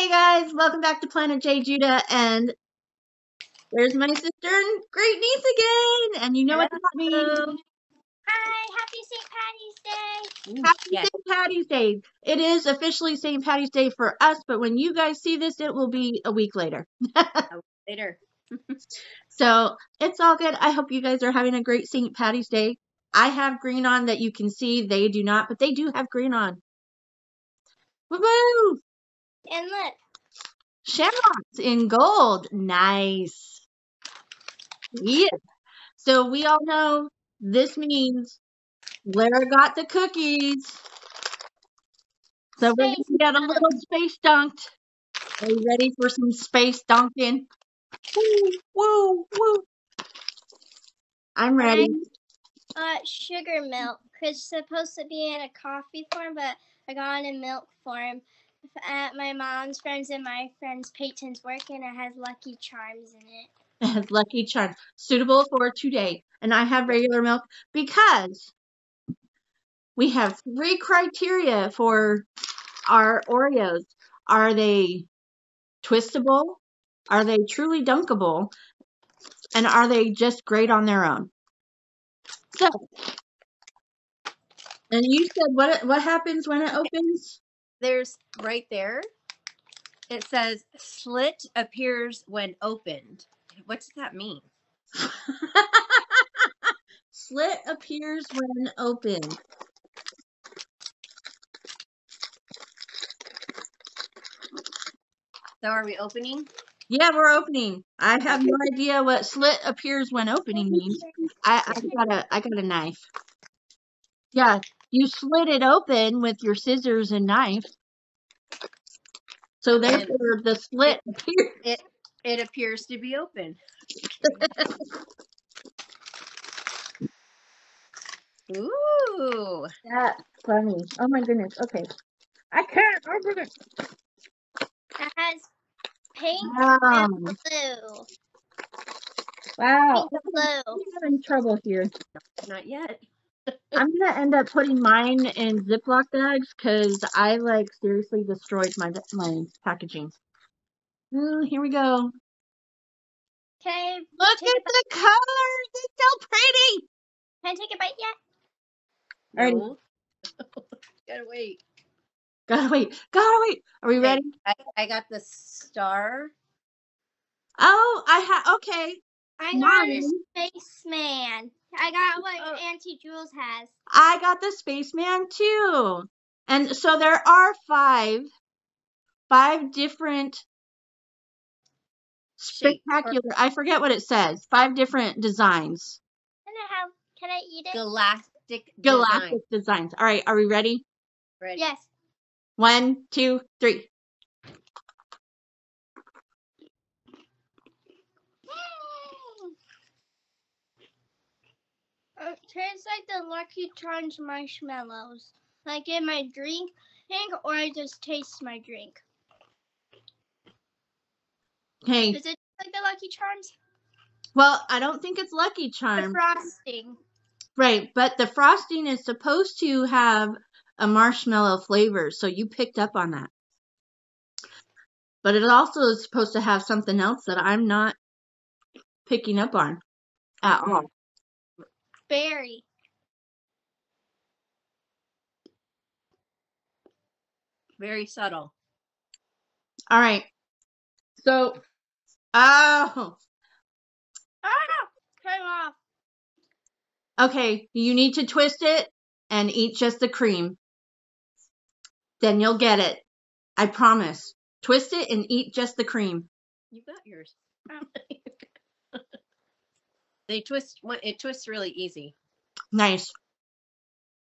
Hey guys, welcome back to Planet JeJuDa, and there's my sister and great niece again. And you know what that means? Hello. Hi, happy St. Patty's Day. Happy yes. St. Patty's Day. It is officially St. Patty's Day for us, but when you guys see this, it will be a week later. Later. So it's all good. I hope you guys are having a great St. Patty's Day. I have green on that you can see. They do not, but they do have green on. Woo woo! And look, Shamrocks in gold. Nice. Yeah. So we all know this means Lara got the cookies. So Space to get a little space dunked. Are you ready for some space dunking? Woo, woo, woo. I'm ready. uh, sugar milk. It's supposed to be in a coffee form, but I got it in milk form. At my mom's friends and my friend's Peyton's work, and it has Lucky Charms in it. It has Lucky Charms, suitable for today. And I have regular milk because we have three criteria for our Oreos. Are they twistable? Are they truly dunkable? And are they just great on their own? So, and you said what what happens when it opens? There's right there. It says slit appears when opened. What does that mean? Slit appears when opened. So are we opening? Yeah, we're opening. I have no idea what slit appears when opening means. I, I got a I got a knife. Yeah, you slit it open with your scissors and knife. So therefore the slit appears. It it appears to be open. Ooh. That's funny. Oh my goodness. Okay. I can't open it. It has pink Wow. and blue. Wow. Pink and blue. I'm having trouble here. Not yet. I'm gonna end up putting mine in Ziploc bags because I like seriously destroyed my my packaging. Ooh, here we go. Can I, Look at the colors. It's so pretty. can I take a bite yet? Alrighty. No. Gotta wait. Gotta wait. Gotta wait. Are we Okay, ready? I, I got the star. Oh, I have. Okay. I got a spaceman. I got what Oh. Auntie Jules has. I got the spaceman too. And so there are five, five different spectacular. I forget what it says. Five different designs. Can I have? Can I eat it? Galactic Galactic design. designs. All right. Are we ready? Ready? Yes. One, two, three. Uh, it tastes like the Lucky Charms marshmallows. Like in my drink, or I just taste my drink. Okay. Does it taste like the Lucky Charms? Well, I don't think it's Lucky The frosting. Right, but the frosting is supposed to have a marshmallow flavor, so you picked up on that. But it also is supposed to have something else that I'm not picking up on at all. Berry. Very subtle. All right. So, oh, Ah! Came off. okay. You need to twist it and eat just the cream. Then you'll get it. I promise. Twist it and eat just the cream. You got yours. they twist. It twists really easy. Nice.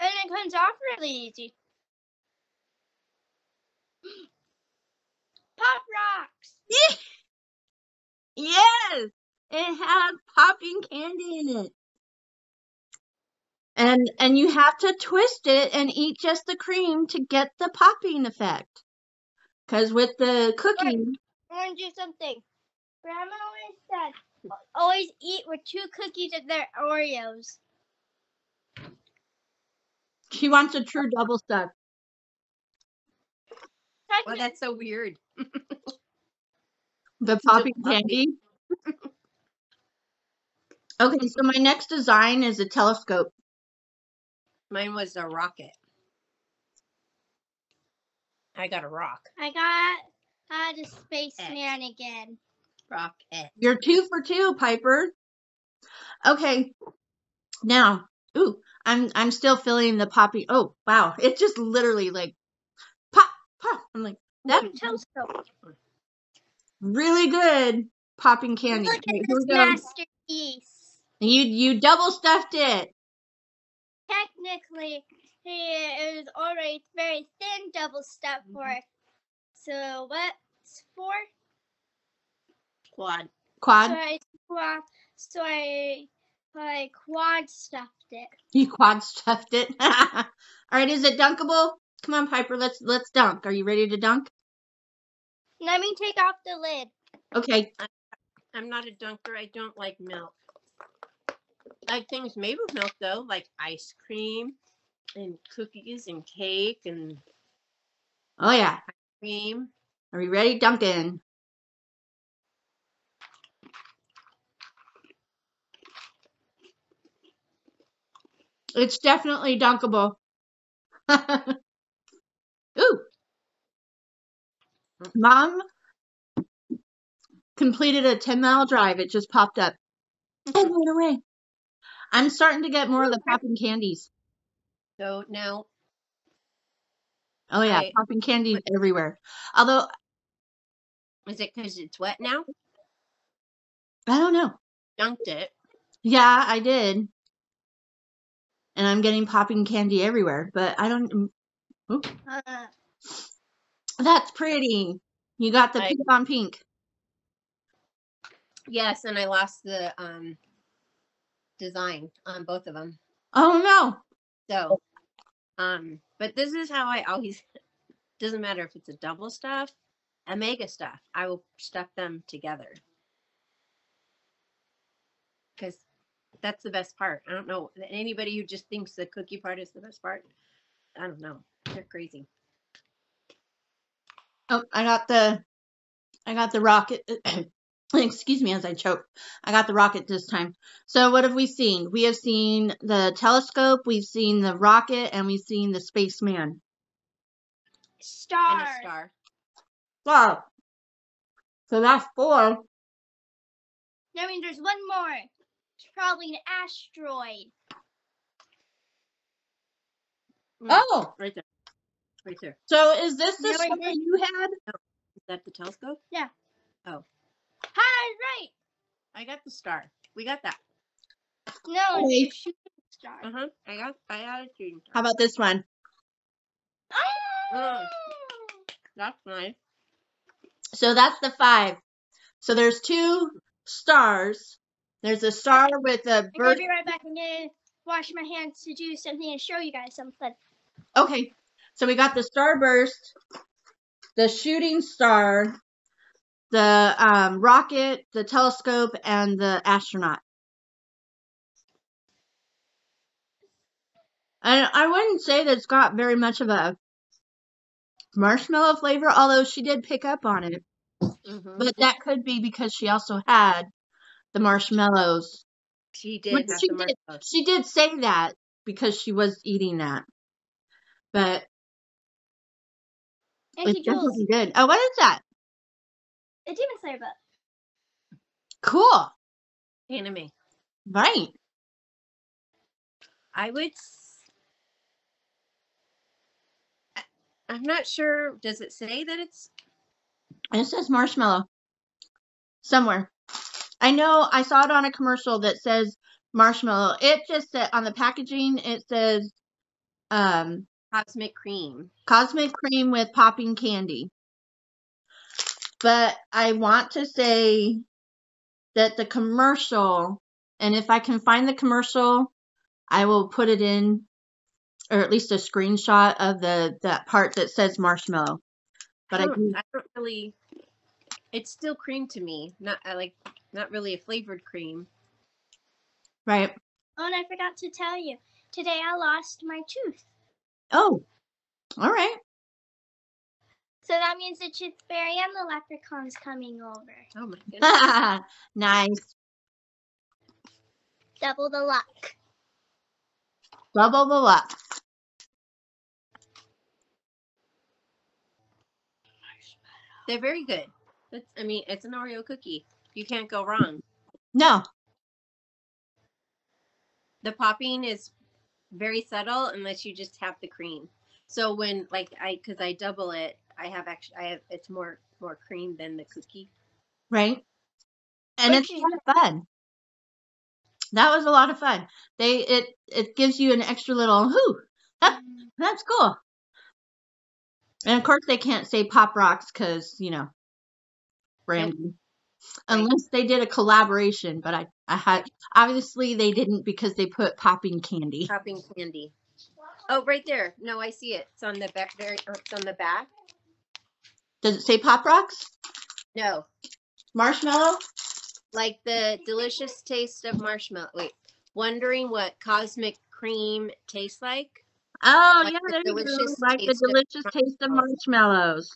And it comes off really easy. Pop rocks. Yes, it has popping candy in it. And and you have to twist it and eat just the cream to get the popping effect. Cause with the cooking, I want to do something. Grandma always said, always eat with two cookies and their Oreos. she wants a true double stuff. Well, that's so weird. The popping poppy. candy. Okay, so my next design is a telescope. Mine was a rocket. I got a rock. I got uh, the spaceman again. Rocket. You're two for two, Piper. Okay. Now, ooh, I'm I'm still feeling the poppy. Oh, wow. It's just literally like pop, pop. I'm like, that's Ooh, telescope. really good popping candy. Look at this masterpiece. You you double stuffed it. Technically, it was already very thin double stuff for. Mm-hmm. So what's for? Quad. Quad. So I quad. So I I quad stuffed it. You quad stuffed it. All right, is it dunkable? Come on, Piper. Let's let's dunk. Are you ready to dunk? Let me take off the lid. Okay. I'm not a dunker. I don't like milk. I like things made with milk though, like ice cream and cookies and cake and Oh yeah. cream. Are we ready? Duncan. It's definitely dunkable. Ooh. Mom completed a 10 mile drive. It just popped up. Oh, right away. I'm starting to get more of the popping candies. So now Oh, yeah. Right. Popping candies everywhere. Although, is it because it's wet now? I don't know. Dunked it. Yeah, I did. And I'm getting popping candy everywhere, but I don't. Uh, That's pretty. You got the I- pink on pink. Yes, and I lost the um design on both of them. Oh no. So, um, but this is how I always. Doesn't matter if it's a double stuff, a mega stuff. I will stuff them together because that's the best part. I don't know anybody who just thinks the cookie part is the best part. I don't know. They're crazy. Oh, I got the. I got the rocket. Excuse me as I choke. I got the rocket this time. So what have we seen? We have seen the telescope, we've seen the rocket, and we've seen the spaceman. star. And a star. Wow. So that's four. That means there's one more. It's probably an asteroid. Mm, Oh, right there. Right there. so is this the No, I star you had? Is that the telescope? Yeah. Oh. Hi, right. I got the star. We got that. No, Okay. it's a shooting star. Uh huh. I got. I got a shooting star. How about this one? Oh! That's nice. So that's the five. So there's two stars. There's a star with a I'm gonna bird. be right back. I'm gonna wash my hands to do something and show you guys something. Okay. So we got the starburst, the shooting star, the um, rocket, the telescope, and the astronaut. And I wouldn't say that it's got very much of a marshmallow flavor, although she did pick up on it. Mm-hmm. But that could be because she also had the marshmallows. She did Which she did. She did say that because she was eating that. But it's definitely good. Oh, what is that? a demon slayer book. Cool. Anime. Right. I would. I'm not sure. Does it say that it's? It says marshmallow somewhere. I know I saw it on a commercial that says marshmallow. It just said on the packaging it says um Cosmic cream. cosmic cream with popping candy. But I want to say that the commercial, and if I can find the commercial, I will put it in, or at least a screenshot of the that part that says marshmallow. But I, I don't, do, I don't really. It's still cream to me. Not I like not really a flavored cream. right? Oh, and I forgot to tell you. Today I lost my tooth. Oh, all right. So that means the tooth fairy and the leprechaun's coming over. Oh my goodness. nice. Double the luck. Double the luck. They're very good. That's, I mean, it's an Oreo cookie. You can't go wrong. No. The popping is very subtle unless you just have the cream. So when like I because I double it, I have actually I have it's more more cream than the cookie. Right? And it's a Okay. lot of fun. That was a lot of fun. They it it gives you an extra little whoo. That, that's cool. And of course they can't say pop rocks because, you know, branding. Unless they did a collaboration, but I, I had obviously they didn't because they put popping candy. Popping candy. Oh, right there. No, I see it. It's on the back. Very. It's on the back. Does it say pop rocks? No, Marshmallow? like the delicious taste of marshmallow. Wait, wondering what cosmic cream tastes like? Oh Like yeah, the there you go. delicious Like the taste of delicious taste of marshmallows.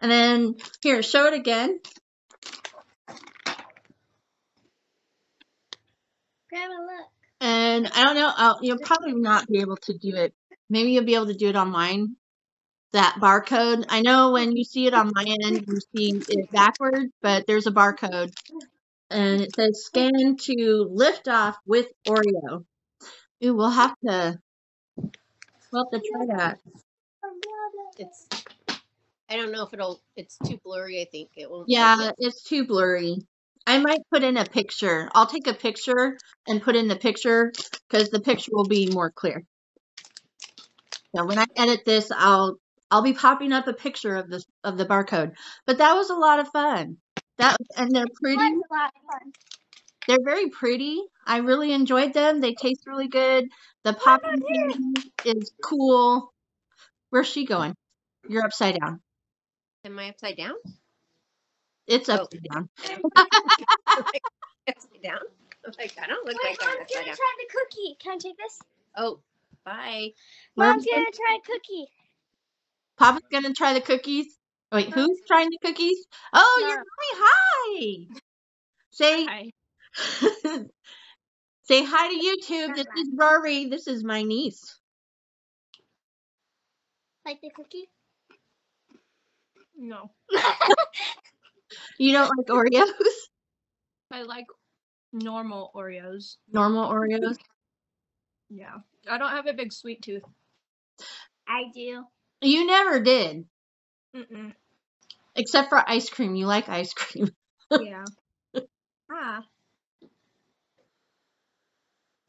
And then here, show it again. Grab a look. And I don't know, I'll, you'll probably not be able to do it. Maybe you'll be able to do it online. That barcode. I know when you see it on my end, you see it backwards, but there's a barcode. And it says scan to lift off with Oreo. Ooh, we'll have to we'll have to try that. It's. I don't know if it'll. It's too blurry. I think it won't. Yeah, it's too blurry. I might put in a picture. I'll take a picture and put in the picture because the picture will be more clear. So when I edit this, I'll I'll be popping up a picture of this of the barcode. But that was a lot of fun. That and they're pretty. That's a lot of fun. They're very pretty. I really enjoyed them. They taste really good. The popping candy is cool. Where's she going? You're upside down. Am I upside down? It's Oh. upside down. upside down. I'm like I don't look Wait, like I'm Mom's gonna down. try the cookie. Can I take this? Oh, bye. Where Mom's am I gonna try a cookie. Papa's gonna try the cookies. Wait, who's trying the cookies? Oh, you're mommy. Hi. Say Hi. say hi to YouTube. This is Rori. This is my niece. Like the cookie? No, You don't like Oreos? I like normal Oreos. Normal Oreos? Yeah, I don't have a big sweet tooth. I do. You never did. Mm-mm. Except for ice cream. You like ice cream. Yeah. ah.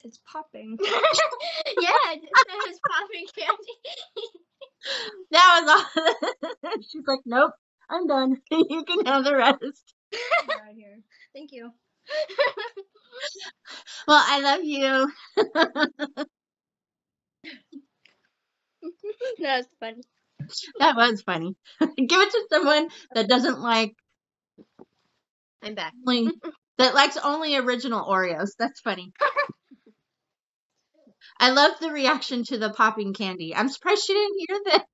It's popping. yeah, it was popping candy. That was all. She's like, nope, I'm done. you can have the rest. right here. Thank you. Well, I love you. that was funny. that was funny. Give it to someone that doesn't like I'm back. only that likes only original Oreos. That's funny. I love the reaction to the popping candy. I'm surprised she didn't hear that.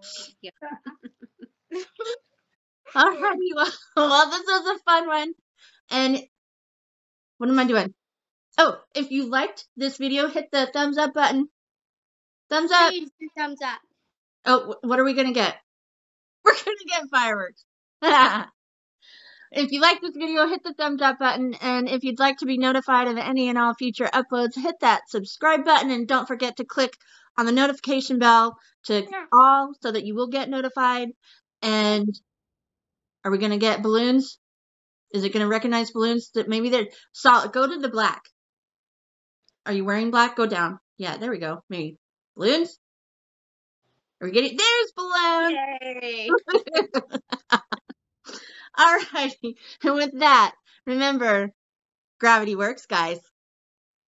Alrighty, well, well, this was a fun one. And what am I doing? Oh, if you liked this video, hit the thumbs up button. Thumbs up. Thumbs up. Oh, what are we gonna get? We're gonna get fireworks. if you like this video, hit the thumbs up button, and if you'd like to be notified of any and all future uploads, hit that subscribe button, and don't forget to click on the notification bell to Yeah. all so that you will get notified. And are we gonna get balloons? Is it gonna recognize balloons that maybe they're solid? Go to the black. Are you wearing black? Go down. Yeah, there we go. Maybe balloons. Are we getting? There's balloons. Yay. All righty. And with that, remember, gravity works, guys.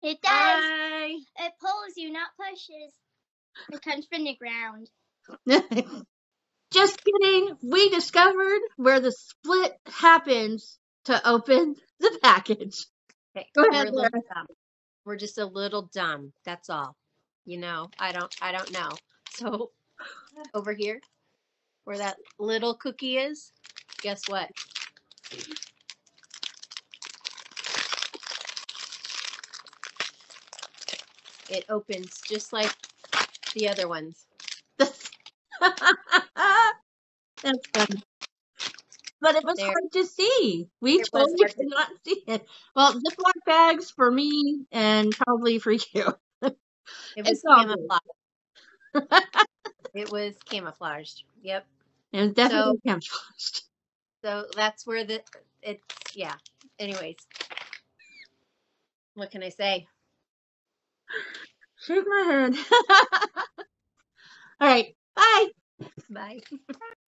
It does. Bye. It pulls you, not pushes. It comes from the ground. Just kidding. We discovered where the split happens to open the package. Okay, Go we're ahead, Lara. We're just a little dumb. That's all. You know, I don't. I don't know. So over here where that little cookie is, guess what? It opens just like the other ones. That's funny. But it was There. hard to see. We It totally hard to not see it. Well, Ziploc bags for me and probably for you. It was It's all good. camouflage. it was camouflaged. Yep. It was definitely camouflaged. So that's where the it's yeah. Anyways. What can I say? Shake my head. All right. Bye. Bye.